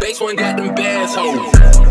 Bass one got them bass hoes.